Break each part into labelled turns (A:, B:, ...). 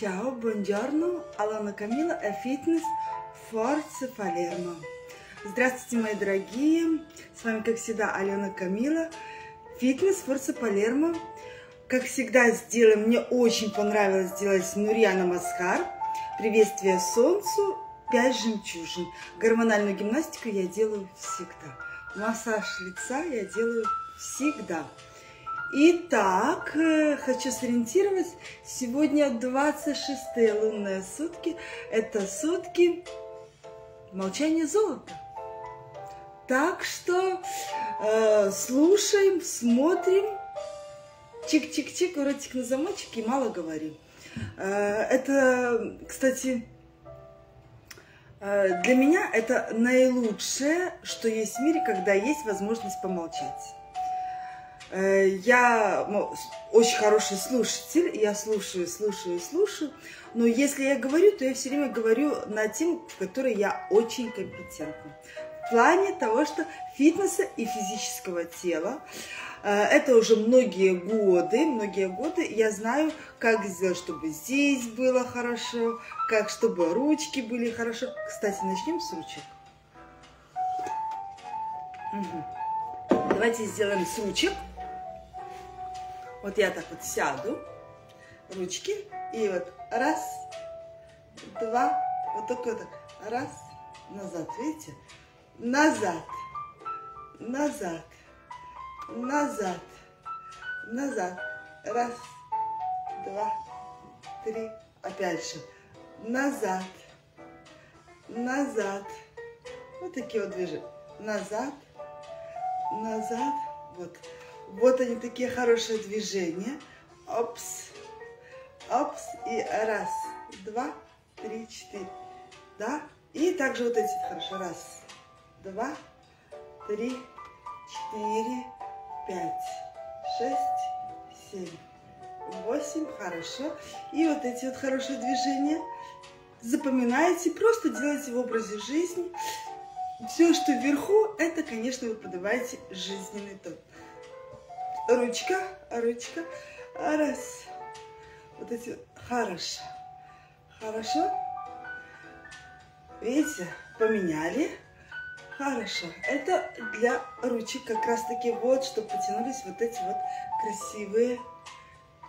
A: Ciao, buongiorno, Алана Камила, a fitness Forza Palermo. Здравствуйте, мои дорогие, с вами, как всегда, Алена Камила, фитнес Forza Palermo. Как всегда, сделаем, мне очень понравилось сделать Нурья Намаскар, приветствие солнцу, 5 жемчужин. Гормональную гимнастику я делаю всегда. Массаж лица я делаю всегда. Итак, э, хочу сориентировать. Сегодня 26 лунные сутки. Это сутки молчания золота. Так что э, слушаем, смотрим. Чик-чик-чик, ротик на замочек и мало говорим. Э, это, кстати, э, для меня это наилучшее, что есть в мире, когда есть возможность помолчать. Э, я ну, очень хороший слушатель, я слушаю, слушаю, слушаю, но если я говорю, то я все время говорю на тему, в которой я очень компетентна. В плане того, что фитнеса и физического тела, э, это уже многие годы, многие годы я знаю, как сделать, чтобы здесь было хорошо, как чтобы ручки были хорошо. Кстати, начнем с ручек. Угу. Давайте сделаем с ручек. Вот я так вот сяду, ручки, и вот раз, два, вот такой так, раз, назад, видите? Назад, назад, назад, назад, раз, два, три, опять же, назад, назад, вот такие вот движения, назад, назад, вот, вот они такие хорошие движения. Опс, опс, и раз, два, три, четыре. Да? И также вот эти хорошо. Раз, два, три, четыре, пять, шесть, семь, восемь. Хорошо. И вот эти вот хорошие движения. Запоминайте, просто делайте в образе жизни. Все, что вверху, это, конечно, вы подавайте жизненный тон ручка, ручка, раз. Вот эти, хорошо, хорошо. Видите, поменяли. Хорошо. Это для ручек как раз таки вот, чтобы потянулись вот эти вот красивые,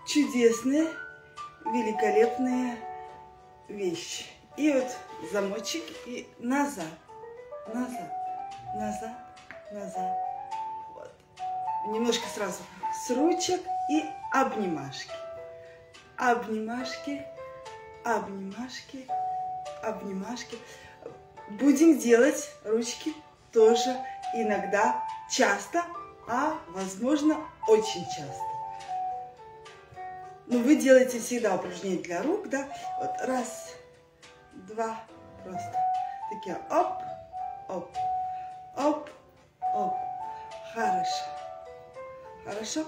A: чудесные, великолепные вещи. И вот замочек и назад, назад, назад, назад немножко сразу с ручек и обнимашки. Обнимашки, обнимашки, обнимашки. Будем делать ручки тоже иногда часто, а возможно очень часто. Но вы делаете всегда упражнения для рук, да? Вот раз, два, просто такие оп, оп, оп. Хорошо?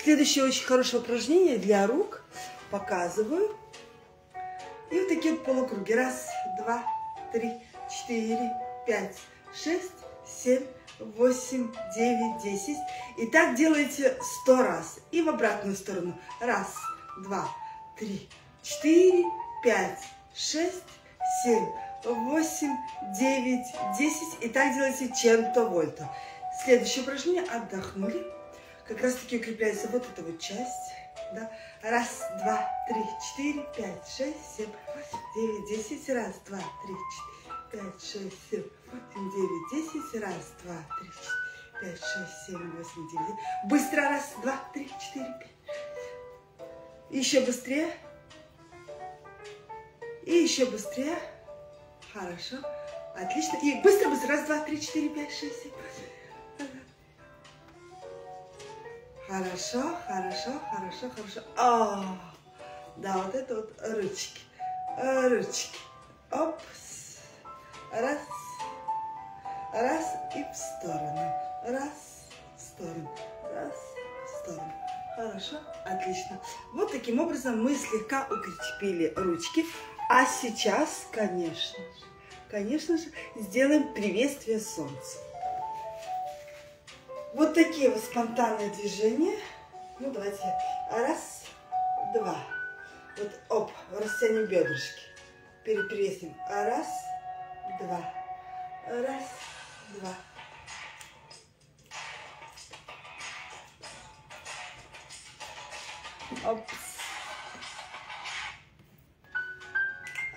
A: Следующее очень хорошее упражнение для рук. Показываю. И вот такие вот полукруги. Раз, два, три, четыре, пять, шесть, семь, восемь, девять, десять. И так делаете сто раз. И в обратную сторону. Раз, два, три, четыре, пять, шесть, семь, восемь, девять, десять. И так делаете чем-то вольто. Следующее упражнение. Отдохнули как раз таки укрепляется вот эта вот часть. Да? Раз, два, три, четыре, пять, шесть, семь, восемь, девять, десять. Раз, два, три, четыре, пять, шесть, семь, восемь, девять, десять. Раз, два, три, четыре, пять, шесть, семь, восемь, девять. Быстро. Раз, два, три, четыре, пять. Еще быстрее. И еще быстрее. Хорошо. Отлично. И быстро, быстро. Раз, два, три, четыре, пять, шесть, семь, Хорошо, хорошо, хорошо, хорошо. А, да, вот это вот ручки. Ручки. Опс. Раз. Раз и в сторону. Раз, в сторону. Раз, в сторону. Хорошо, отлично. Вот таким образом мы слегка укрепили ручки. А сейчас, конечно же, конечно же, сделаем приветствие солнца. Вот такие вот спонтанные движения. Ну, давайте. Раз, два. Вот, оп, растянем бедрышки. Перепрессим. Раз, два. Раз, два. Опс.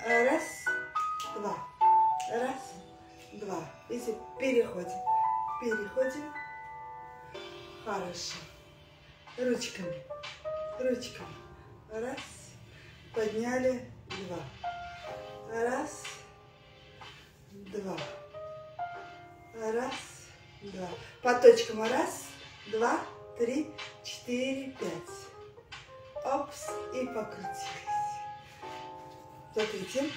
A: Раз, два. Раз, два. Видите, переходим. Переходим. Хорошо. Ручками. Ручками. Раз. Подняли. Два. Раз. Два. Раз. Два. По точкам. Раз. Два. Три. Четыре. Пять. Опс. И покрутились. Смотрите.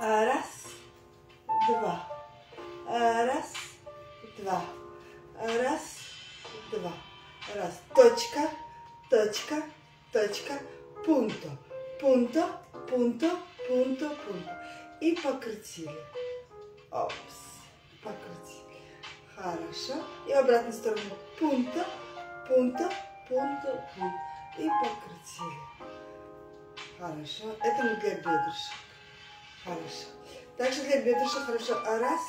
A: Раз. Два. Раз. Два. Раз. Два. Раз. Точка. Точка. Точка. Пунто. Пунто. Пунто. Пунто. Пунто. И покрутили. Опс. Покрутили. Хорошо. И в обратную сторону. Пунто. Пунто. Пунто. Пунто. И покрутили. Хорошо. Это мы для бедрышек. Хорошо. Также для бедрышек хорошо. Раз,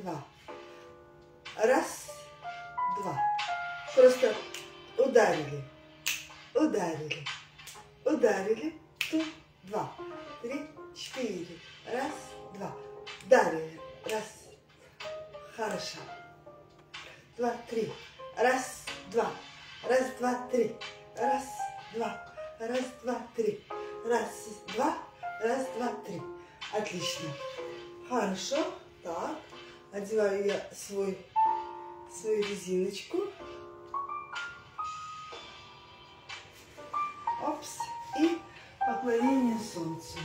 A: два. Раз, два. Просто ударили. Ударили. Ударили. Ту, два. Три, четыре. Раз, два. Ударили. Раз. Хорошо. Два, три. Раз, два. Раз, два, три. Раз, два. Раз, два, три. Раз, два. Раз, два, три. Отлично. Хорошо. Так. Одеваю я свой, свою резиночку. Опс. И поклонение солнцу.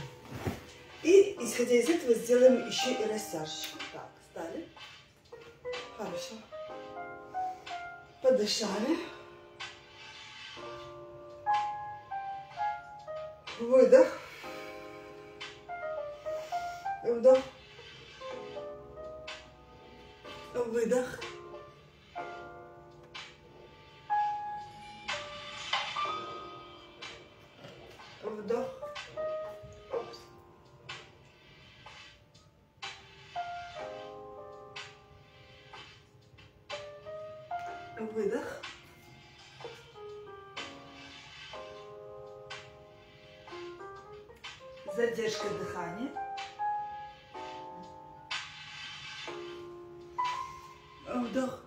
A: И, исходя из этого, сделаем еще и растяжечку. Так, стали. Хорошо. Подышали. Выдох. Вдох. Выдох. Вдох.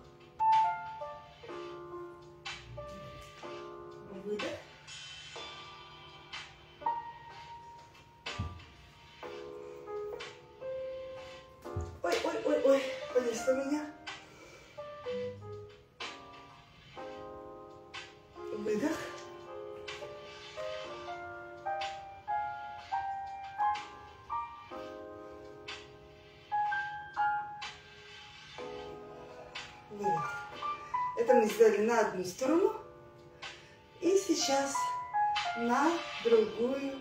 A: Это мы сделали на одну сторону. И сейчас на другую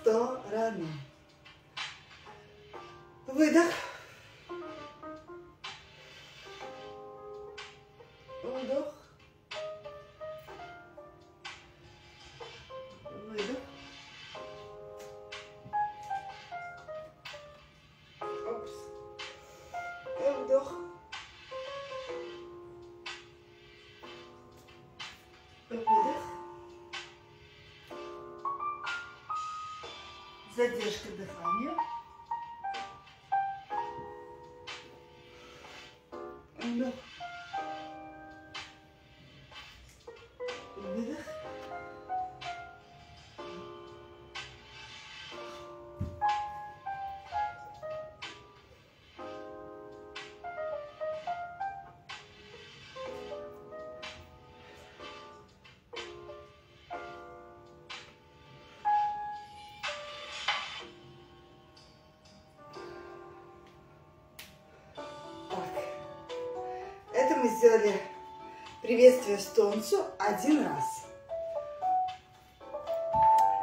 A: сторону. Выдох. Выдох. Задержка дыхания. Вдох. Приветствие стонцу один раз.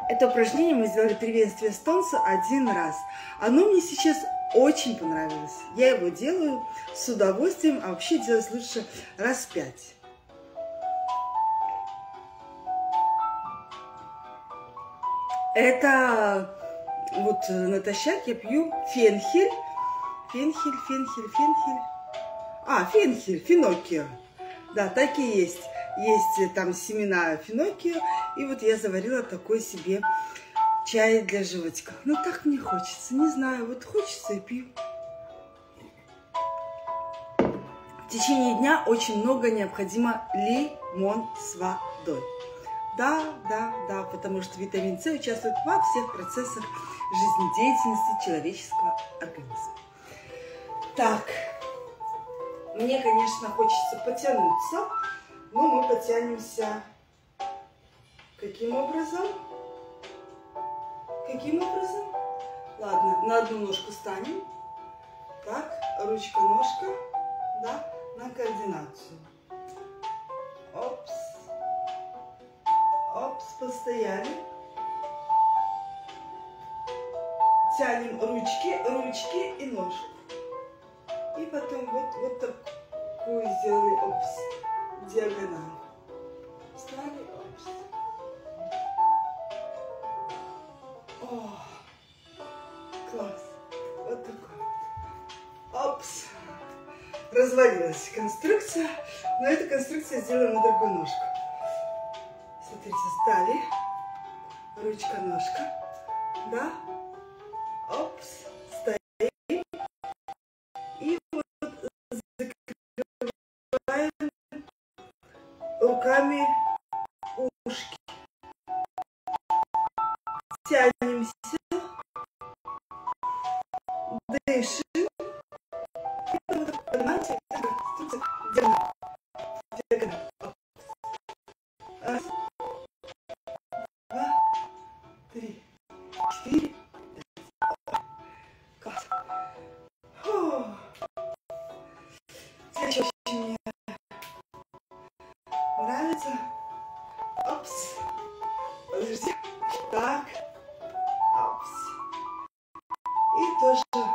A: Это упражнение мы сделали приветствие стонцу один раз. Оно мне сейчас очень понравилось. Я его делаю с удовольствием, а вообще делать лучше раз пять. Это вот натощак я пью фенхель. Фенхель, фенхель, фенхель. А, фенхель, финоккио. Да, так и есть. Есть там семена финоккио. И вот я заварила такой себе чай для животика. Ну, так мне хочется. Не знаю, вот хочется и пью. В течение дня очень много необходимо лимон с водой. Да, да, да, потому что витамин С участвует во всех процессах жизнедеятельности человеческого организма. Так, мне, конечно, хочется потянуться, но мы потянемся каким образом? Каким образом? Ладно, на одну ножку станем. Так, ручка-ножка, да, на координацию. Опс. Опс, постояли. Тянем ручки, ручки и ножку. И потом вот, вот такую сделали опс, диагональ. Встали, опс. О, класс. Вот такой. Опс. Развалилась конструкция, но эта конструкция сделана на другую ножку. Смотрите, стали. Ручка-ножка. Да? И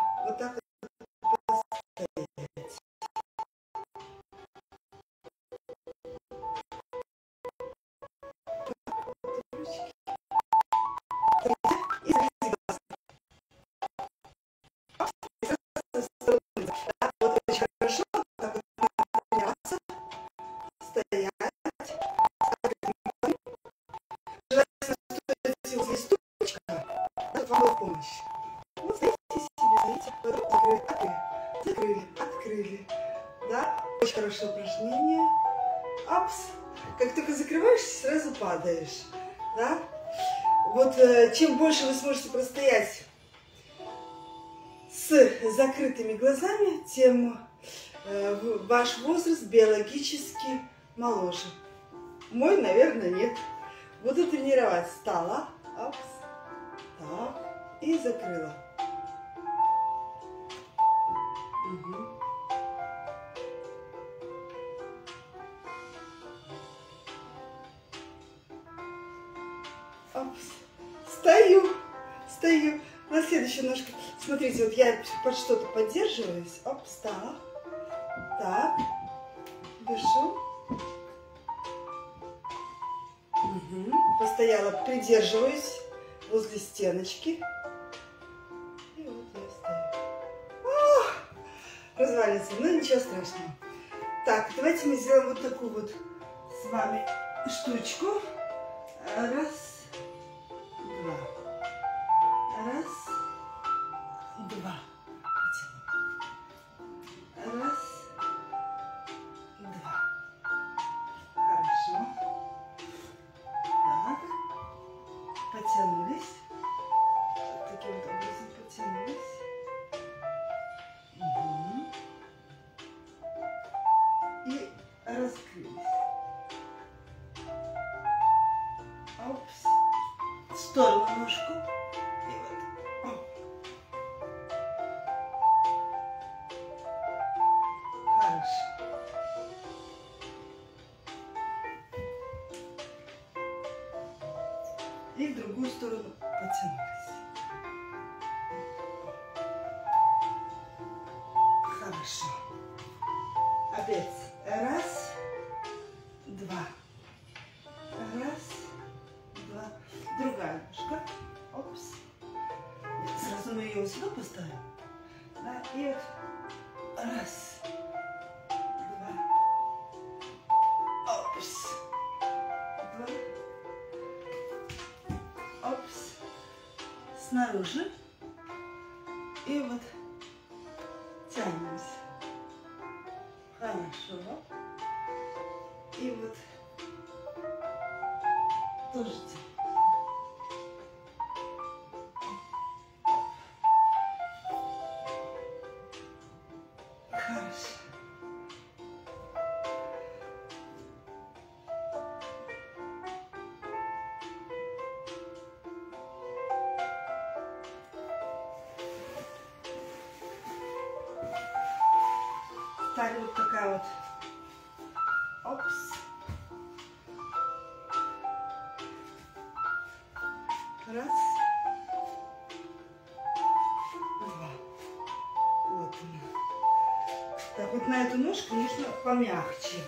A: закрытыми глазами, тем э, ваш возраст биологически моложе. Мой, наверное, нет. Буду тренировать. Встала. Апс. Так. И закрыла. Мгм. Опс. Стою. Стою. На следующую ножку. Смотрите, вот я под что-то поддерживаюсь. Оп, встала. Так. Дышу. Мгм. Постояла, придерживаюсь возле стеночки. И вот я стою. Ох, развалится, но ничего страшного. Так, давайте мы сделаем вот такую вот с вами штучку. Раз, И в другую сторону потянулись. Хорошо. 九十 такая вот. Опс. Раз. Два. Вот она. Так, вот на эту ножку нужно помягче.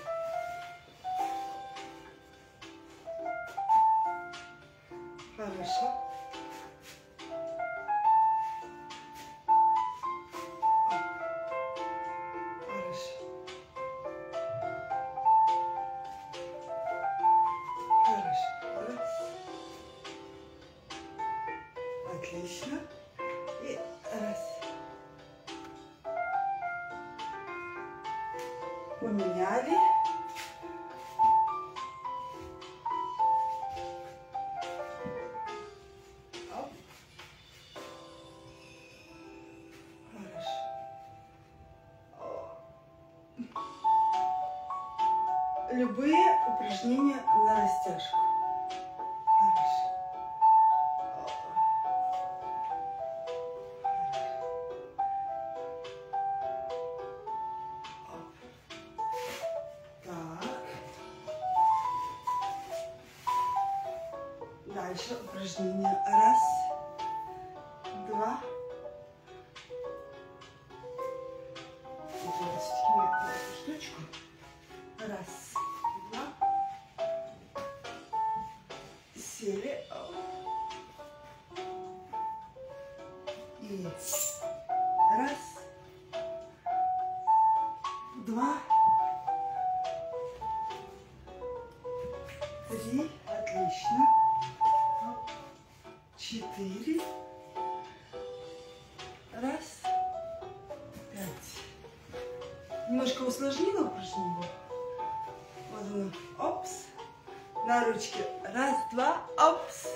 A: любые упражнения на растяжку. что усложнила упражнение. Вот оно. Опс. На ручки. Раз, два, опс.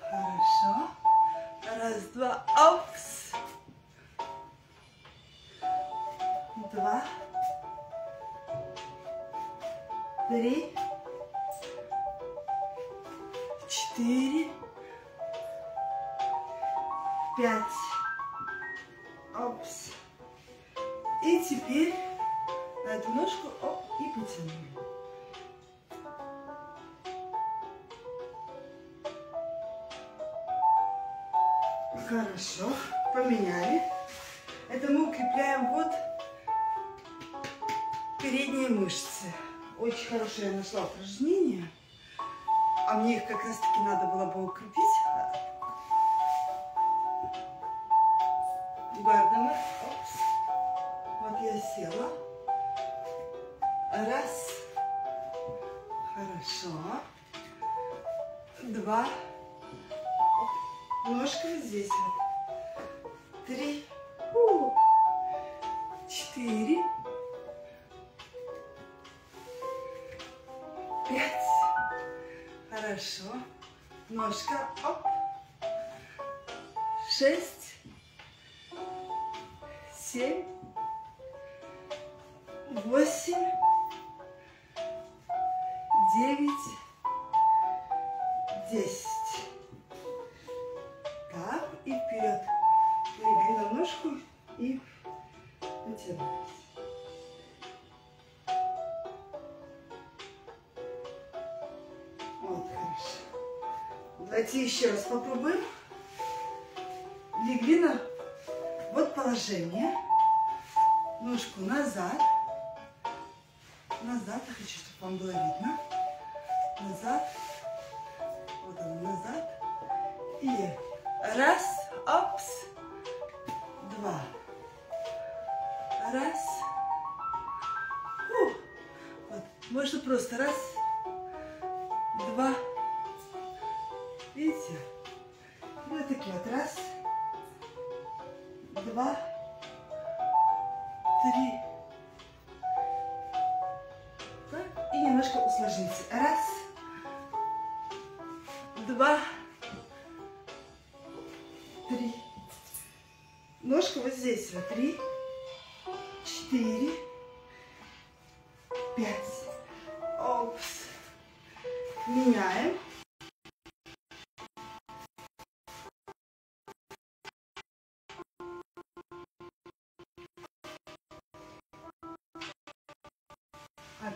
A: Хорошо. Раз, два, опс. Два. Три. Четыре. Пять. Ножка вот здесь вот. Три. Четыре. Пять. Хорошо. Ножка. Оп. Шесть. Семь. Восемь. Девять. Десять. раз. Фу. Вот. Можно просто раз, два. Видите? Вот такие вот раз, два.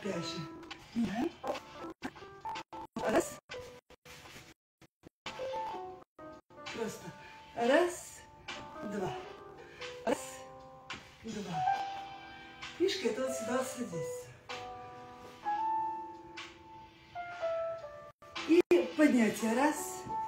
A: Опять же. Раз. Просто раз, два. Раз, два. Фишка это вот сюда садится. И поднятие. Раз, два,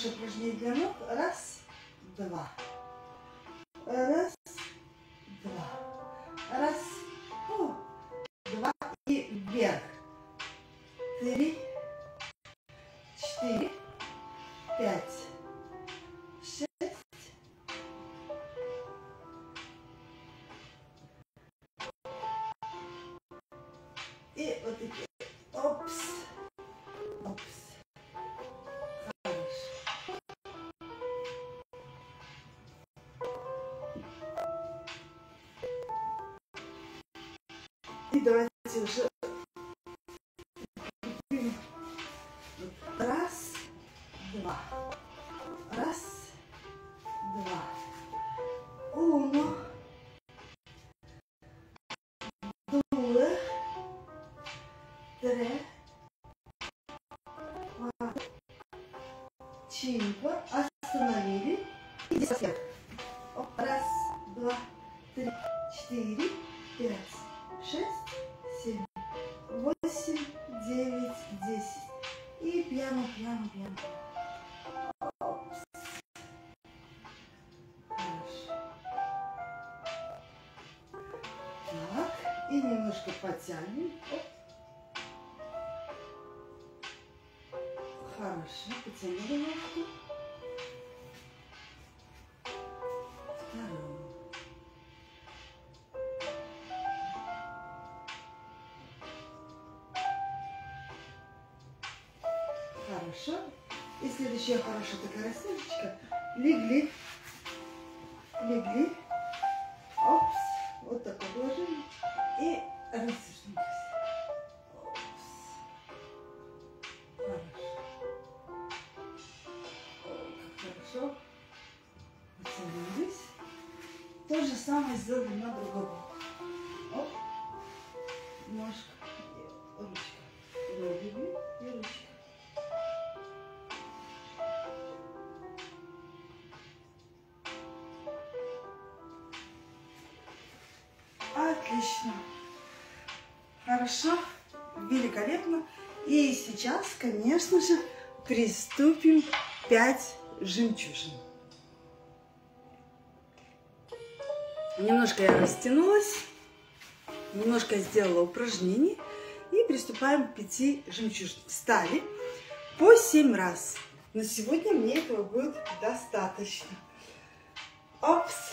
A: хорошее упражнение для ног. Раз, два. Раз, два. Раз, о, два и вверх. Три, четыре, пять, cinque, остановили. И здесь. Оп, Раз, два, три, четыре, пять, шесть, семь, восемь, девять, десять. И пьяно, пьяно, пьяно. Так, и немножко потянем. Оп. Хорошо, потянули ножку. Вторую. Хорошо. Великолепно. И сейчас, конечно же, приступим 5 жемчужин. Немножко я растянулась, немножко сделала упражнений и приступаем к 5 жемчужин. Встали по 7 раз. На сегодня мне этого будет достаточно. Опс.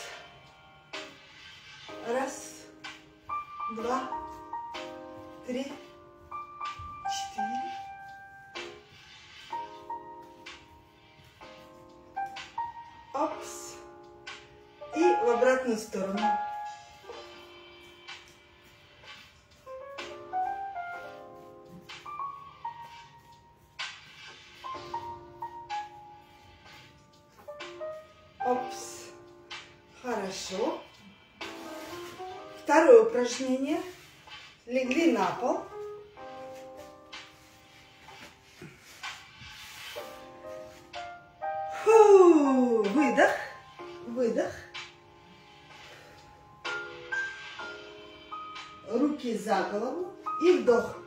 A: Раз, два, три, четыре, опс. И одну сторону. Опс. Хорошо. Второе упражнение. Пол. Фу, выдох, выдох. Руки за голову и вдох.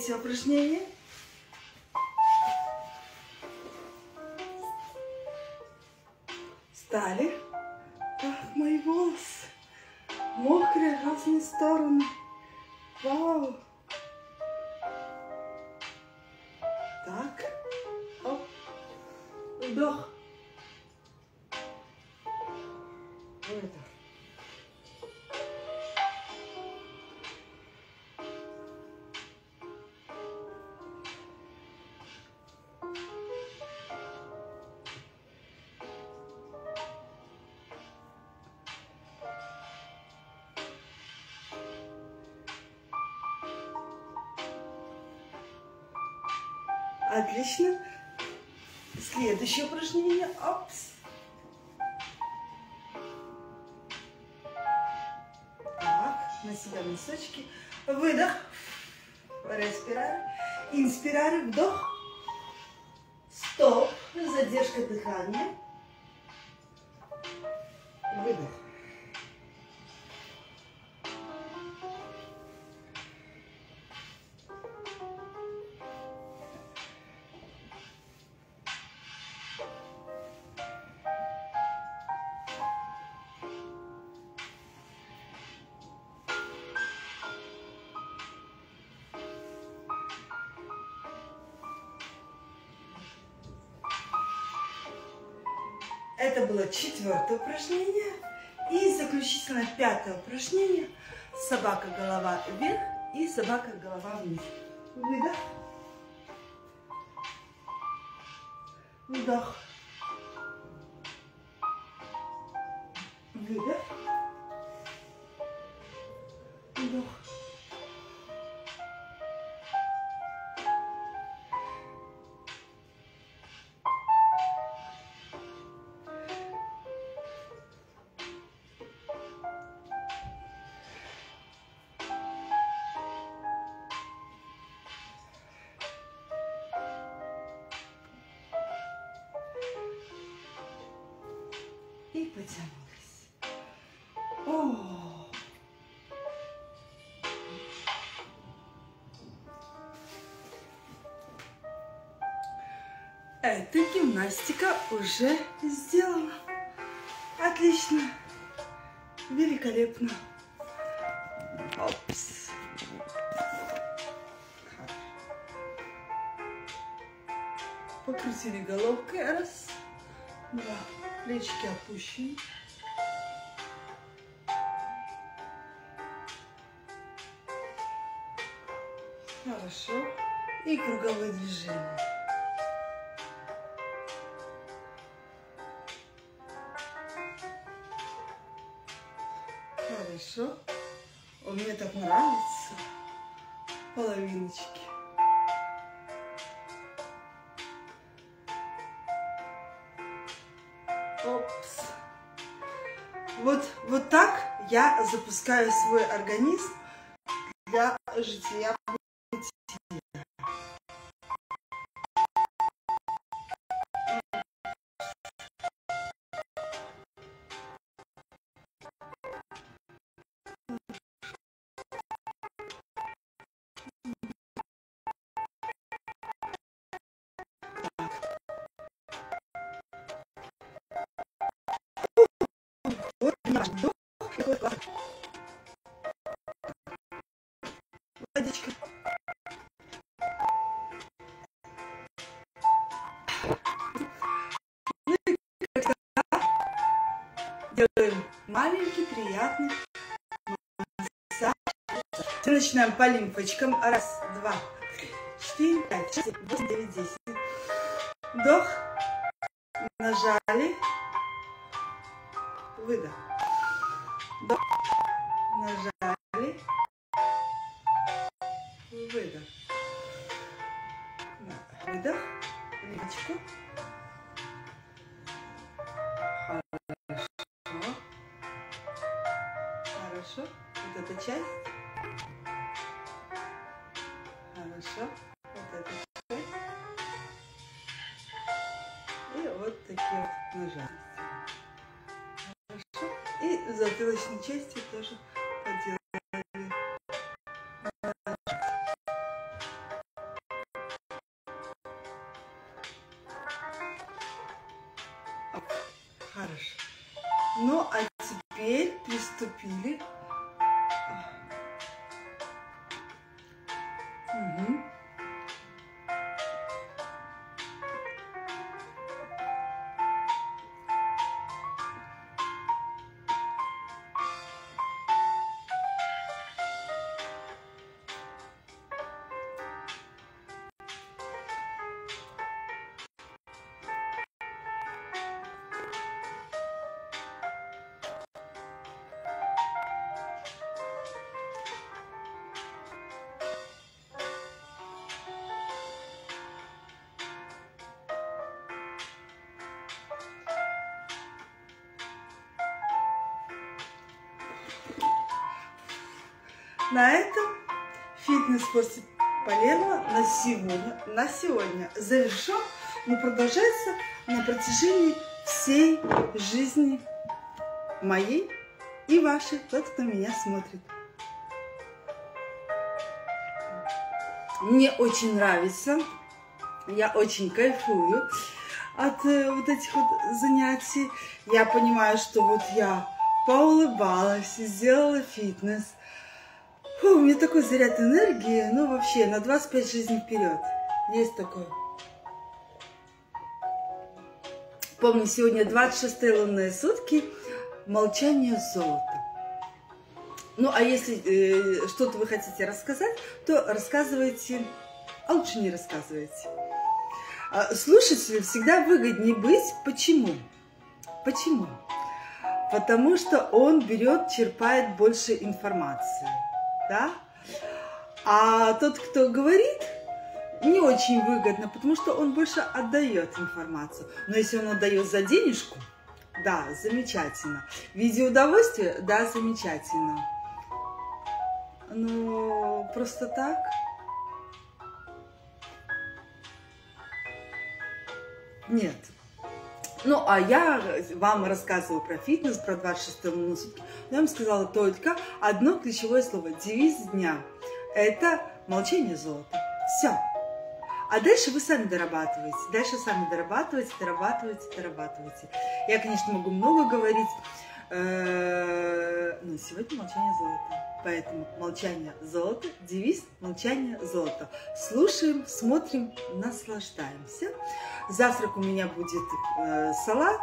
A: Третье упражнение. Отлично. Следующее упражнение. Опс. Так, на себя носочки. Выдох. Респирар. Инспирар. Вдох. Стоп. Задержка дыхания. Было четвертое упражнение. И заключительное пятое упражнение. Собака голова вверх и собака голова вниз. Выдох. Вдох. Выдох. Гимнастика уже сделана. Отлично. Великолепно. Опс. Покрутили головкой. Раз, два. Плечики опущены. Хорошо. И круговые движения. Я запускаю свой организм для жития. Вот вдох. Водичка. Ну и когда делаем маленький приятный массаж. Все начинаем по лимфочкам. Раз, два, три, четыре, пять, шесть, семь, восемь, девять, десять. Вдох. Нажали. Выдох. Вдох. Хорошо. На этом фитнес после Палермо на сегодня, на сегодня завершен, но продолжается на протяжении всей жизни моей и вашей, тот, кто меня смотрит. Мне очень нравится, я очень кайфую от э, вот этих вот занятий. Я понимаю, что вот я поулыбалась, сделала фитнес. Фу, у меня такой заряд энергии, ну вообще на 25 жизней вперед. Есть такое. Помню, сегодня 26 лунные сутки, молчание золота. Ну, а если э, что-то вы хотите рассказать, то рассказывайте, а лучше не рассказывайте. А Слушателю всегда выгоднее быть. Почему? Почему? Потому что он берет, черпает больше информации. Да? А тот, кто говорит, не очень выгодно, потому что он больше отдает информацию. Но если он отдает за денежку, да, замечательно. В виде удовольствия, да, замечательно. Ну, просто так. Нет. Ну, а я вам рассказываю про фитнес, про 26 лунные сутки. Я вам сказала только одно ключевое слово. Девиз дня. Это молчание золота. Все. А дальше вы сами дорабатываете. Дальше сами дорабатываете, дорабатываете, дорабатываете. Я, конечно, могу много говорить, э, но сегодня молчание золота. Поэтому молчание золота, девиз молчание золота. Слушаем, смотрим, наслаждаемся. Завтрак у меня будет э, салат,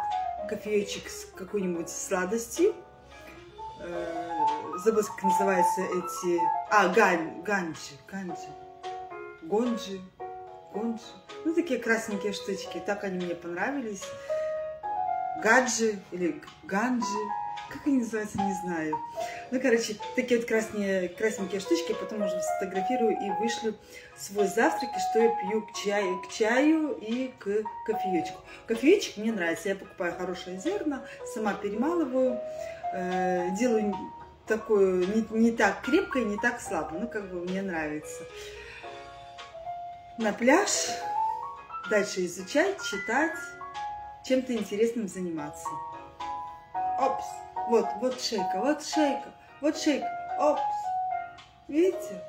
A: кофеечек с какой-нибудь сладостью. Э, забыл, как называются эти... А, гань, ганджи, ганджи, гонджи, гонджи. Ну, такие красненькие штучки. Так они мне понравились. Гаджи или ганджи. Как они называются, не знаю. Ну, короче, такие вот красные, красненькие штучки, потом уже сфотографирую и вышлю свой завтрак, и что я пью к чаю, к чаю и к кофеечку. Кофеечек мне нравится, я покупаю хорошие зерна, сама перемалываю, э, делаю такую не, не так крепко и не так слабо, ну, как бы мне нравится. На пляж, дальше изучать, читать, чем-то интересным заниматься. Опс. Вот, вот шейка, вот шейка, вот шейка. Опс. Видите?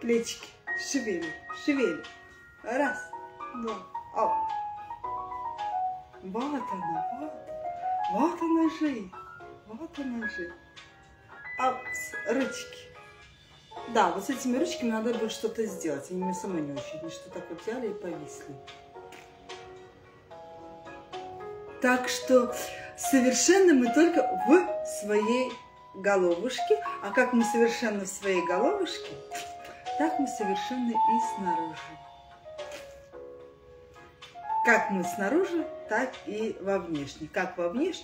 A: Плечики. Шевели, шевели. Раз, два, оп. Вот она, вот. Вот она жизнь. Вот она жизнь. Опс, ручки. Да, вот с этими ручками надо будет что-то сделать. Они мне самой не очень. Они что так вот взяли и повисли. Так что совершенно мы только в своей головушке. А как мы совершенно в своей головушке, так мы совершенно и снаружи. Как мы снаружи, так и во внешней. Как во внешней,